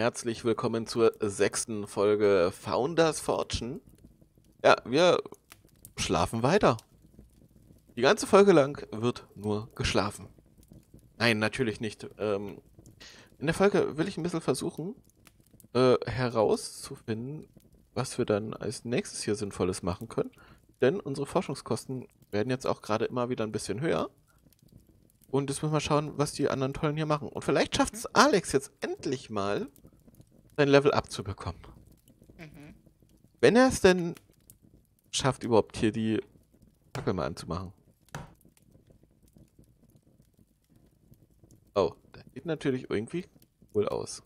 Herzlich willkommen zur sechsten Folge Founders Fortune. Ja, wir schlafen weiter. Die ganze Folge lang wird nur geschlafen. Nein, natürlich nicht. Ähm, in der Folge will ich ein bisschen versuchen, äh, herauszufinden, was wir dann als nächstes hier Sinnvolles machen können. Denn unsere Forschungskosten werden jetzt auch gerade immer wieder ein bisschen höher. Und jetzt müssen wir schauen, was die anderen Tollen hier machen. Und vielleicht schafft es Alex jetzt endlich mal, sein Level abzubekommen. Mhm. Wenn er es denn schafft, überhaupt hier die Fackel mal anzumachen. Oh, das sieht natürlich irgendwie cool aus.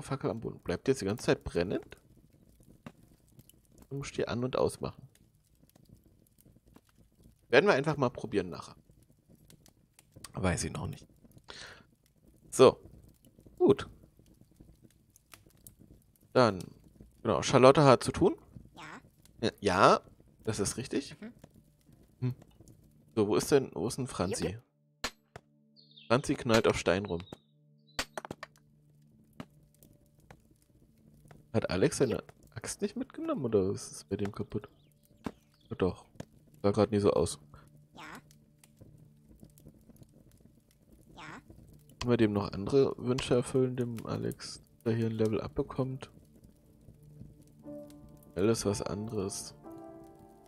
Fackel am Boden. Bleibt jetzt die ganze Zeit brennend? Du musst die an- und ausmachen. Werden wir einfach mal probieren nachher. Weiß ich noch nicht. So. Gut. Dann, genau, Charlotte hat zu tun. Ja. Ja, das ist richtig. Mhm. Hm. So, wo ist denn, wo ist denn Franzi? Franzi knallt auf Stein rum. Hat Alex seine Axt nicht mitgenommen oder ist es bei dem kaputt? Ja, doch. Sah gerade nie so aus. Ja. Ja. Können wir dem noch andere Wünsche erfüllen, dem Alex, der hier ein Level abbekommt? Alles was anderes.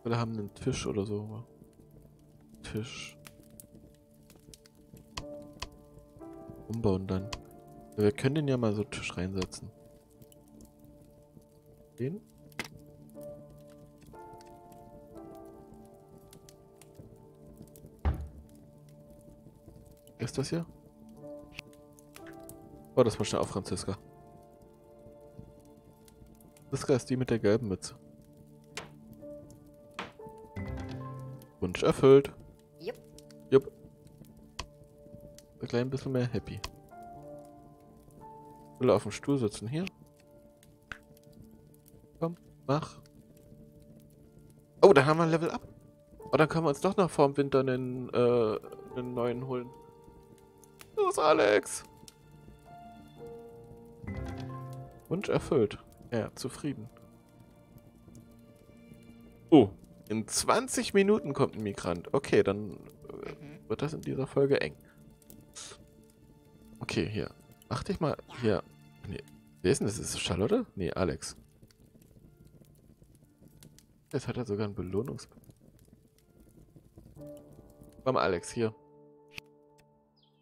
Oder haben einen Tisch oder so. Tisch. Umbauen dann. Wir können den ja mal so Tisch reinsetzen. Den? Ist das hier? Oh, das war schnell auf Franziska. Franziska ist die mit der gelben Mütze. Wunsch erfüllt. Jupp. Jupp. Ein klein bisschen mehr happy. Will auf dem Stuhl sitzen hier. Komm, mach. Oh, dann haben wir ein Level up. Oh, dann können wir uns doch noch vor dem Winter einen, äh, einen neuen holen. Los, Alex! Wunsch erfüllt. Ja, zufrieden. Oh, in 20 Minuten kommt ein Migrant. Okay, dann äh, Mhm. wird das in dieser Folge eng. Okay, hier. Mach dich mal hier. Nee. Wer ist denn das? Ist das Charlotte? Nee, Alex. Jetzt hat er sogar ein Belohnungs... Komm, Alex, hier.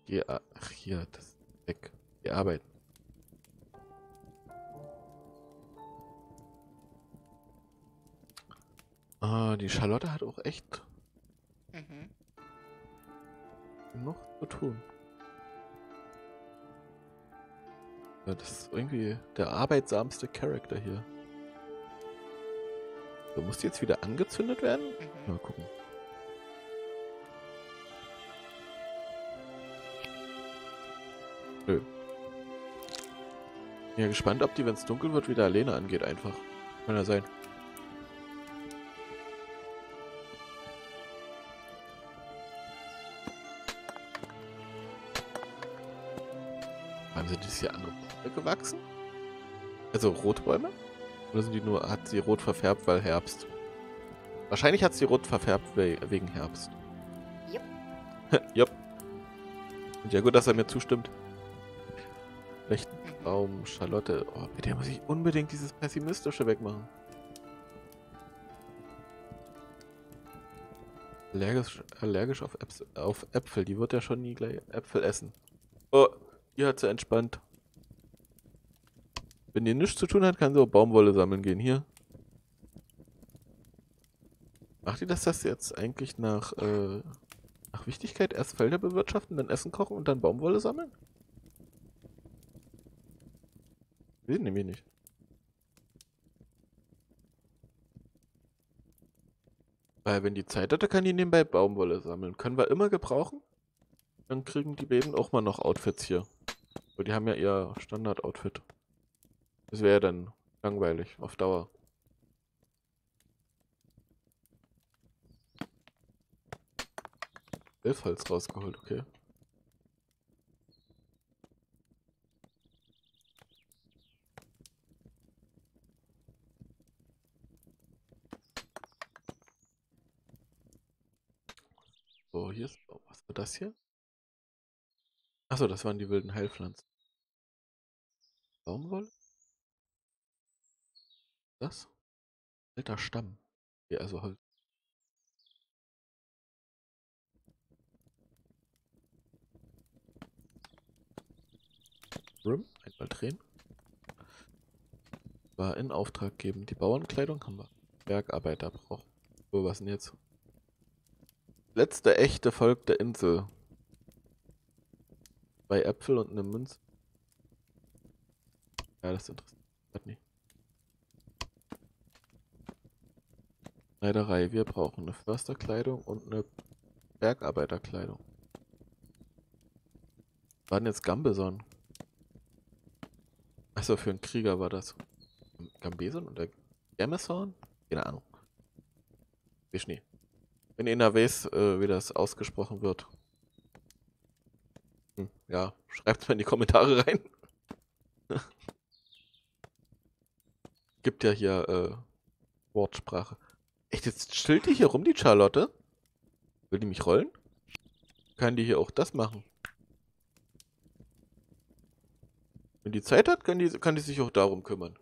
Geh, a- ach, hier, das ist weg. Geh arbeiten. Ah, die Charlotte hat auch echt Mhm. genug zu tun. Ja, das ist irgendwie der arbeitsamste Charakter hier. So, muss die jetzt wieder angezündet werden? Mhm. Mal gucken. Nö. Ja, gespannt, ob die, wenn es dunkel wird, wieder alleine angeht einfach. Kann ja sein. Dieses Jahr andere Bäume gewachsen? Also rote Bäume? Oder sind die nur, hat sie rot verfärbt, weil Herbst? Wahrscheinlich hat sie rot verfärbt we wegen Herbst. Jupp. Jupp. Und ja gut, dass er mir zustimmt. Rechten Mhm. Baum, Charlotte. Oh, mit der muss ich unbedingt dieses Pessimistische wegmachen. Allergisch, allergisch auf, Äps auf Äpfel. Die wird ja schon nie gleich Äpfel essen. Oh, die hat sie entspannt. Wenn die nichts zu tun hat, kann sie auch Baumwolle sammeln gehen. Hier. Macht die das, das jetzt eigentlich nach, äh, nach Wichtigkeit? Erst Felder bewirtschaften, dann Essen kochen und dann Baumwolle sammeln? Will nämlich nicht. Weil wenn die Zeit hat, kann die nebenbei Baumwolle sammeln. Können wir immer gebrauchen. Dann kriegen die Beben auch mal noch Outfits hier. Weil die haben ja ihr Standard-Outfit. Das wäre dann langweilig auf Dauer. Elf Holz rausgeholt, okay. So, hier ist. Oh, was war das hier? Achso, das waren die wilden Heilpflanzen. Baumwolle? Das? Alter Stamm. Ja, also Holz. Rim, einmal drehen. War in Auftrag geben. Die Bauernkleidung haben wir. Bergarbeiter brauchen. So, was denn jetzt? Letzte echte Volk der Insel. Zwei Äpfel und eine Münze. Ja, das interessiert nicht. Schneiderei. Wir brauchen eine Försterkleidung und eine Bergarbeiterkleidung. War denn jetzt Gambeson? Achso, für einen Krieger war das. Gambeson oder Gameson? Keine Ahnung. Nie. Wenn ihr weiß, äh, wie das ausgesprochen wird. Hm, ja, schreibt mal in die Kommentare rein. Gibt ja hier äh, Wortsprache. Echt, jetzt stillt die hier rum, die Charlotte? Will die mich rollen? Kann die hier auch das machen? Wenn die Zeit hat, kann die, kann die sich auch darum kümmern.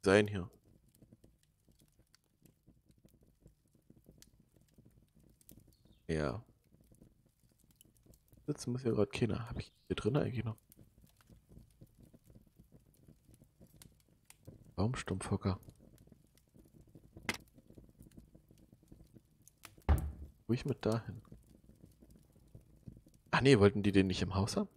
Sein hier. Ja. Sitzen muss ja gerade keiner. Habe ich hier drin eigentlich noch? Baumstumpfhocker. Ich mit dahin? Ach nee, wollten die den nicht im Haus haben?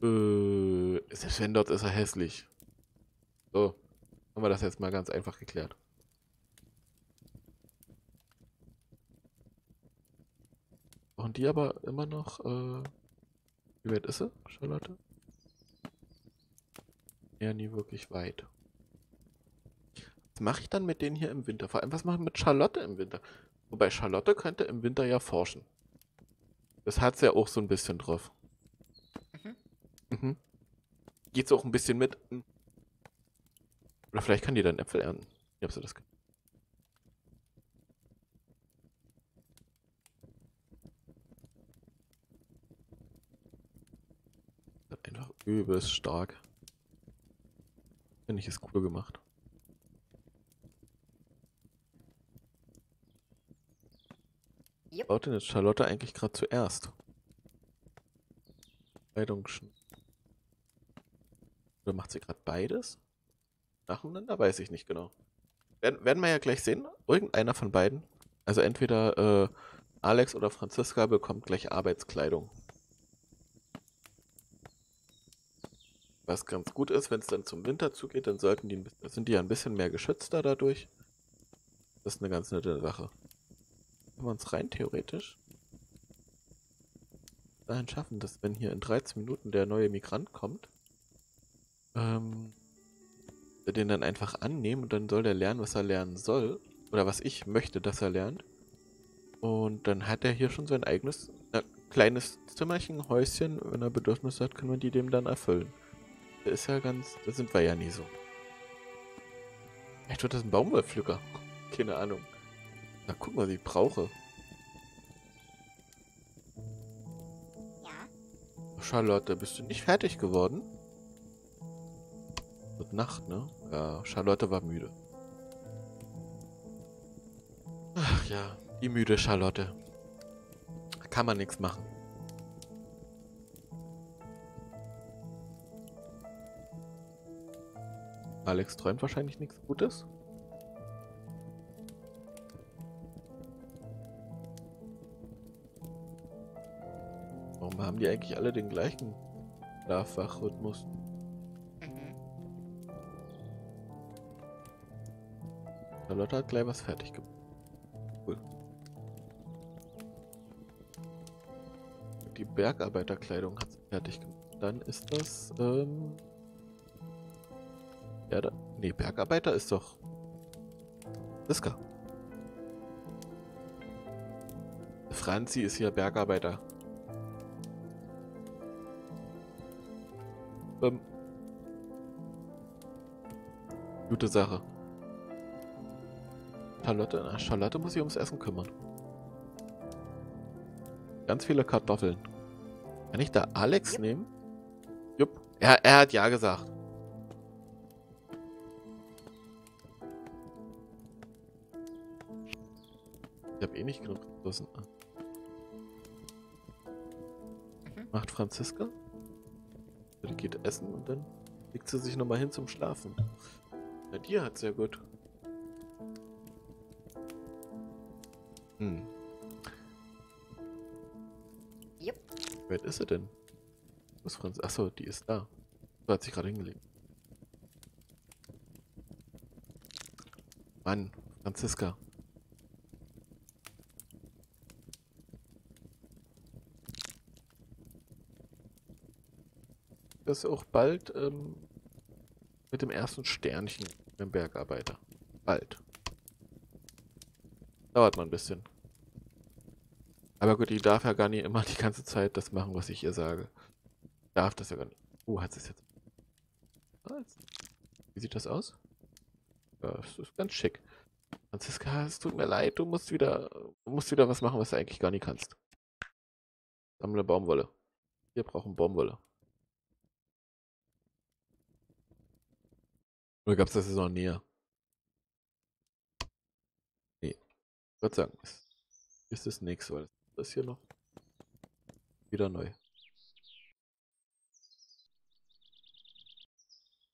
Äh, selbst wenn dort ist er hässlich. So, haben wir das jetzt mal ganz einfach geklärt. Und die aber immer noch, äh, wie weit ist sie, Charlotte? Ja, nie wirklich weit. Was mache ich dann mit denen hier im Winter? Vor allem, was mache ich mit Charlotte im Winter? Wobei Charlotte könnte im Winter ja forschen. Das hat sie ja auch so ein bisschen drauf. Mhm. Mhm. Geht's auch ein bisschen mit. Oder vielleicht kann die dann Äpfel ernten. Wie habt ihr das Einfach übelst stark. Finde ich es cool gemacht. Yep. Baut denn jetzt Charlotte eigentlich gerade zuerst? Kleidung. Oder macht sie gerade beides? Nacheinander? Weiß ich nicht genau. Werden, werden wir ja gleich sehen. Irgendeiner von beiden. Also entweder äh, Alex oder Franziska bekommt gleich Arbeitskleidung. Was ganz gut ist, wenn es dann zum Winter zugeht, dann sollten die, sind die ja ein bisschen mehr geschützter dadurch. Das ist eine ganz nette Sache können wir uns rein theoretisch dahin schaffen, dass wenn hier in 13 Minuten der neue Migrant kommt, ähm, den dann einfach annehmen und dann soll der lernen, was er lernen soll. Oder was ich möchte, dass er lernt. Und dann hat er hier schon sein eigenes äh, kleines Zimmerchen, Häuschen. Wenn er Bedürfnisse hat, können wir die dem dann erfüllen. Ist ja ganz, da sind wir ja nie so. Echt wird das ein Baumwollpflücker? Keine Ahnung. Na, guck mal, wie ich brauche. Ja. Charlotte, bist du nicht fertig geworden? Wird Nacht, ne? Ja, Charlotte war müde. Ach ja, die müde Charlotte. Da kann man nichts machen. Alex träumt wahrscheinlich nichts Gutes. Warum haben die eigentlich alle den gleichen Schlafwachrhythmus? Mhm. Charlotte hat gleich was fertig gemacht. Cool. Die Bergarbeiterkleidung hat sie fertig gemacht. Dann ist das, ähm... Ja, da... Nee, Bergarbeiter ist doch... Siska. Franzi ist hier Bergarbeiter. Ähm, Gute Sache. Charlotte, na, Charlotte muss sich ums Essen kümmern. Ganz viele Kartoffeln. Kann ich da Alex Jupp. nehmen? Jupp. Er, er hat ja gesagt. Ich habe eh nicht genug Ressourcen. Mhm. Macht Franziska? Die geht essen und dann legt sie sich nochmal hin zum Schlafen. Na, dir hat sehr gut. Hm. Wie weit ist sie denn? Wo ist Franz? Achso, die ist da. So hat sich gerade hingelegt. Mann, Franziska. Das auch bald ähm, mit dem ersten Sternchen beim Bergarbeiter. Bald. Dauert mal ein bisschen. Aber gut, die darf ja gar nicht immer die ganze Zeit das machen, was ich ihr sage. Darf das ja gar nicht. Oh, hat sie es jetzt. Wie sieht das aus? Ja, es ist ganz schick. Franziska, es tut mir leid, du musst wieder, musst wieder was machen, was du eigentlich gar nicht kannst. Sammle Baumwolle. Wir brauchen Baumwolle. Oder gab es das jetzt noch näher? Nee. Ich würde sagen, es ist das nächste, weil das hier noch wieder neu.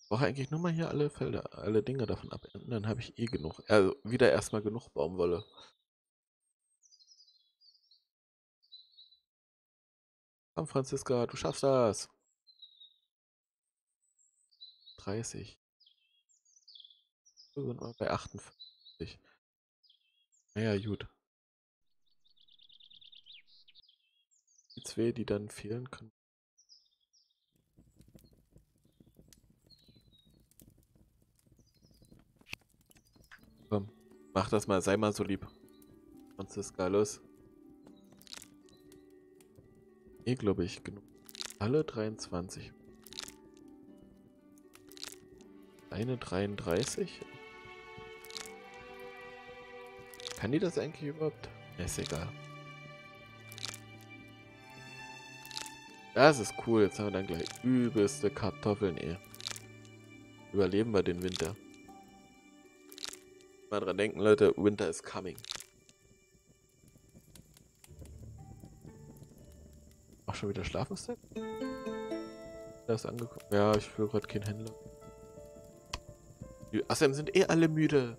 Brauche eigentlich nur mal hier alle Felder, alle Dinge davon abenden, dann habe ich eh genug. Also wieder erstmal genug Baumwolle. Komm, Franziska, du schaffst das. 30. Sind wir bei 58. Naja, gut. Die zwei, die dann fehlen können. Mach das mal, sei mal so lieb. Franziska, los. Eh, glaube ich, genug. Alle 23. Eine 33? Kann die das eigentlich überhaupt? Ist egal. Das ist cool. Jetzt haben wir dann gleich übelste Kartoffeln, eh. Überleben wir den Winter. Mal dran denken, Leute, Winter is coming. Auch schon wieder Schlafenszeit? Da ist angekommen. Ja, ich will gerade keinen Händler. Die- Außerdem sind eh alle müde.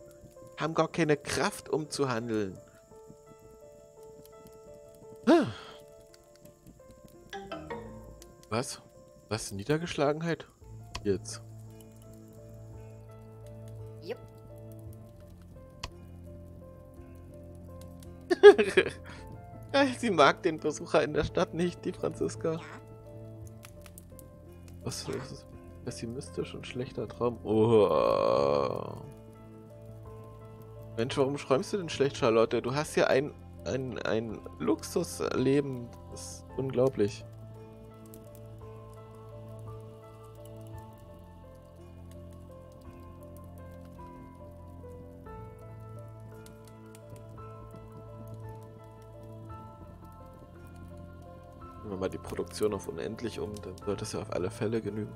Haben gar keine Kraft, um zu handeln. Ah. Was? Was? Niedergeschlagenheit? Jetzt. Jupp. Sie mag den Besucher in der Stadt nicht, die Franziska. Ja. Was, ist pessimistisch und schlechter Traum? Oh. Mensch, warum schräumst du denn schlecht, Charlotte? Du hast ja ein, ein, ein Luxusleben. Das ist unglaublich. Nehmen wir mal die Produktion auf unendlich um, dann sollte es ja auf alle Fälle genügen.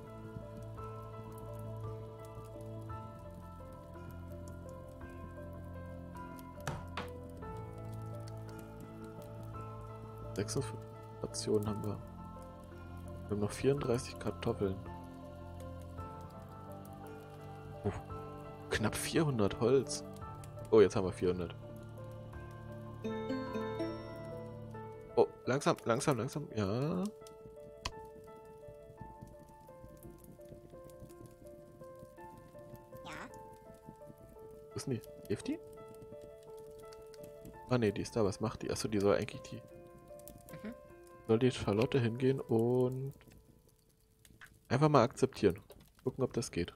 Rationen haben wir. Wir haben noch 34 Kartoffeln. Oh, knapp 400 Holz. Oh, jetzt haben wir 400. Oh, langsam, langsam, langsam. Ja. Ja. Wo ist denn die? Hilft die? Ah ne, die ist da. Was macht die? Achso, die soll eigentlich die. Soll die Charlotte hingehen und einfach mal akzeptieren. Gucken, ob das geht.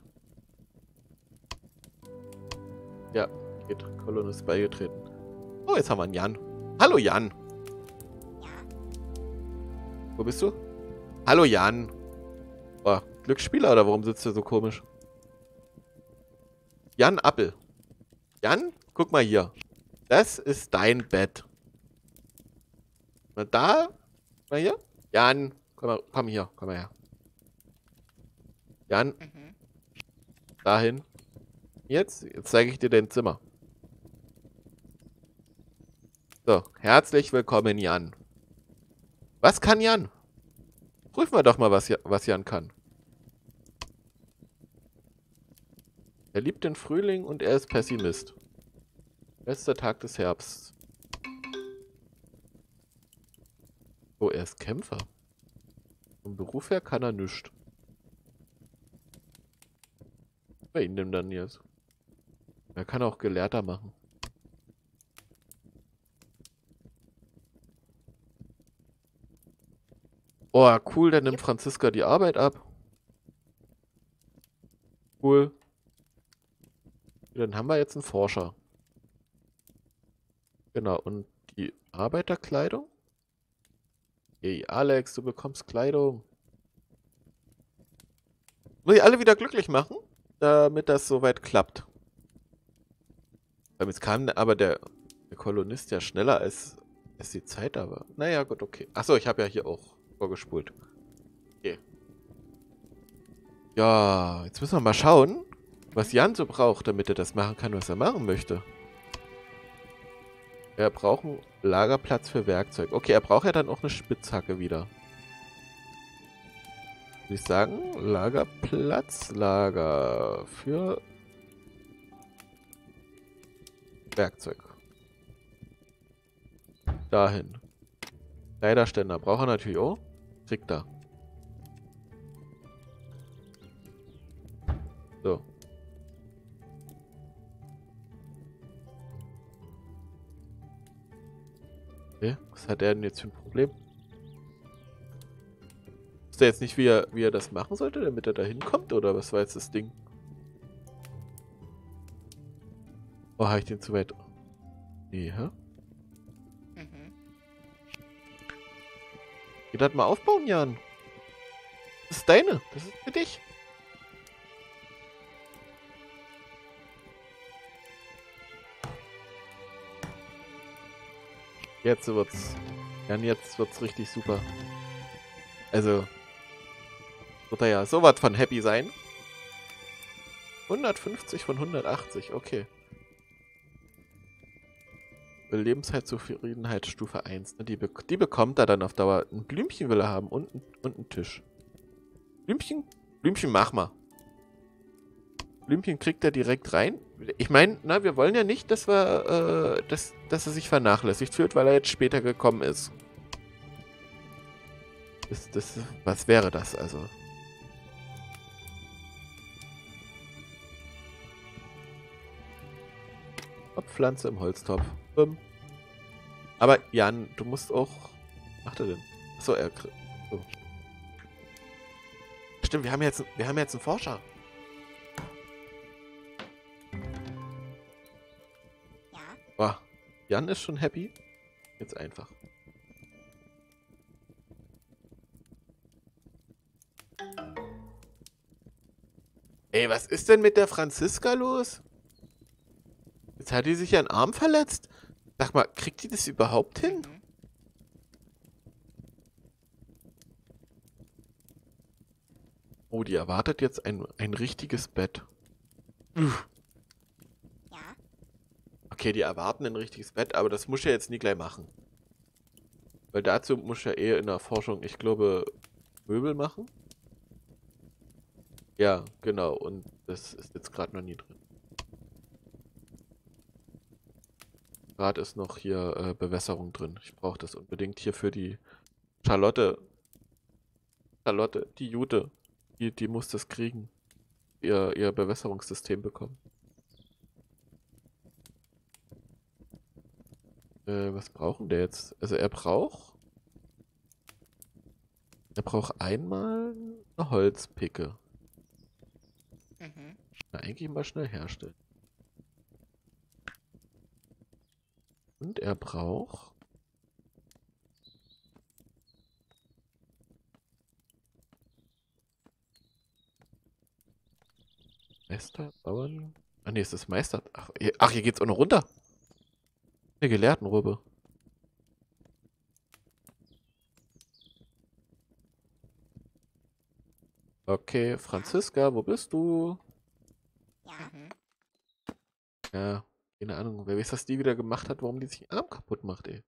Ja, geht. Colin ist beigetreten. Oh, jetzt haben wir einen Jan. Hallo Jan. Ja. Wo bist du? Hallo Jan. Oh, Glücksspieler oder warum sitzt du so komisch? Jan Appel. Jan, guck mal hier. Das ist dein Bett. Na da, mal hier. Jan, komm, mal, komm hier, komm mal her. Jan, Mhm. dahin. Jetzt, jetzt zeige ich dir dein Zimmer. So, herzlich willkommen, Jan. Was kann Jan? Prüfen wir doch mal, was, Ja- was Jan kann. Er liebt den Frühling und er ist Pessimist. Letzter Tag des Herbsts. Oh, er ist Kämpfer. Vom Beruf her kann er nichts. Bei ihm denn dann jetzt? Er kann auch Gelehrter machen. Oh, cool, dann nimmt Franziska die Arbeit ab. Cool. Dann haben wir jetzt einen Forscher. Genau, und die Arbeiterkleidung? Hey, Alex, du bekommst Kleidung. Muss ich alle wieder glücklich machen, damit das soweit klappt. Jetzt kam aber der, der Kolonist ja schneller als, als die Zeit war. Naja, gut, okay. Achso, ich habe ja hier auch vorgespult. Okay. Ja, jetzt müssen wir mal schauen, was Jan so braucht, damit er das machen kann, was er machen möchte. Er braucht einen Lagerplatz für Werkzeug. Okay, er braucht ja dann auch eine Spitzhacke wieder. Würde ich sagen, Lagerplatz, Lager für Werkzeug. Dahin. Kleiderständer braucht er natürlich auch. Kriegt er. So. Okay, was hat er denn jetzt für ein Problem? Ist er jetzt nicht, wie er, wie er das machen sollte, damit er da hinkommt? Oder was war jetzt das Ding? Oh, habe ich den zu weit... Nee, hä? Mhm. Geh das mal aufbauen, Jan. Das ist deine. Das ist für dich. Jetzt wird's. Jan, jetzt wird's richtig super. Also. Wird er ja sowas von happy sein. 150 von 180, okay. Lebenszeitzufriedenheit Stufe 1. Ne? Die, be die bekommt er dann auf Dauer. Ein Blümchen will er haben und, und einen Tisch. Blümchen? Blümchen mach mal. Blümchen kriegt er direkt rein. Ich meine, na, wir wollen ja nicht, dass wir, äh, dass, dass er sich vernachlässigt fühlt, weil er jetzt später gekommen ist. Das, das, was wäre das also? Topfpflanze im Holztopf. Ähm. Aber Jan, du musst auch. Macht er denn? Achso, er. So. Stimmt, wir haben jetzt, wir haben jetzt einen Forscher. Jan ist schon happy. Jetzt einfach. Ey, was ist denn mit der Franziska los? Jetzt hat die sich ja einen Arm verletzt. Sag mal, kriegt die das überhaupt hin? Mhm. Oh, die erwartet jetzt ein, ein richtiges Bett. Uff. Okay, die erwarten ein richtiges Bett, aber das muss ja jetzt nie gleich machen. Weil dazu muss ja eher in der Forschung, ich glaube, Möbel machen. Ja, genau, und das ist jetzt gerade noch nie drin. Gerade ist noch hier äh, Bewässerung drin. Ich brauche das unbedingt hier für die Charlotte. Charlotte, die Jute. Die, die muss das kriegen. Ihr, ihr Bewässerungssystem bekommen. Äh, was brauchen der jetzt? Also er braucht... Er braucht einmal eine Holzpicke. Mhm. Na, eigentlich mal schnell herstellen. Und er braucht... Meister, Bauern... Ah, nee, ist das Meister. Ach, hier, ach, hier geht's auch noch runter. Eine Gelehrtenrobe. Okay, Franziska, wo bist du? Ja. Ja, keine Ahnung. Wer weiß, was die wieder gemacht hat, warum die sich den Arm kaputt macht, ey.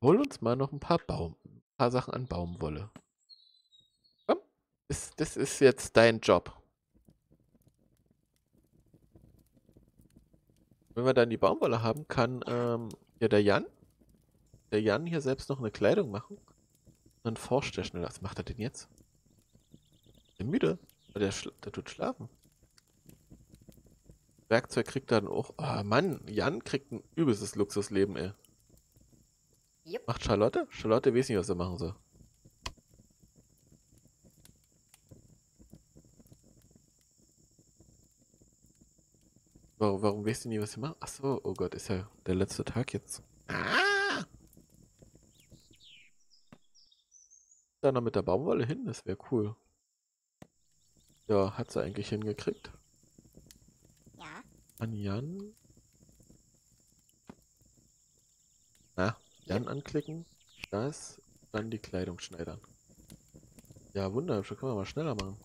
Hol uns mal noch ein paar Baum, ein paar Sachen an Baumwolle. Komm, das, das ist jetzt dein Job. Wenn wir dann die Baumwolle haben, kann ähm, ja der Jan, der Jan hier selbst noch eine Kleidung machen. Dann forscht er schnell. Was macht er denn jetzt? Ist der müde? Der, der tut schlafen. Werkzeug kriegt dann auch. Ah, Mann, Jan kriegt ein übelstes Luxusleben, ey. Jupp. Macht Charlotte? Charlotte weiß nicht, was er machen soll. Warum, warum weißt du nie, was sie macht? Achso, oh Gott, ist ja der letzte Tag jetzt. Ah! Da noch mit der Baumwolle hin, das wäre cool. Ja, hat sie eigentlich hingekriegt. Ja. An Jan. Na, Jan anklicken. Das, dann die Kleidung schneidern. Ja, wunderbar, können wir mal schneller machen.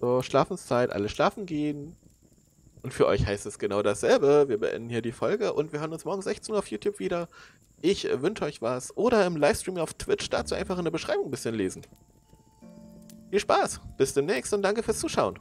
So, Schlafenszeit, alle schlafen gehen. Und für euch heißt es genau dasselbe. Wir beenden hier die Folge und wir hören uns morgen 16 Uhr auf YouTube wieder. Ich äh, wünsche euch was. Oder im Livestream auf Twitch. Dazu einfach in der Beschreibung ein bisschen lesen. Viel Spaß. Bis demnächst und danke fürs Zuschauen.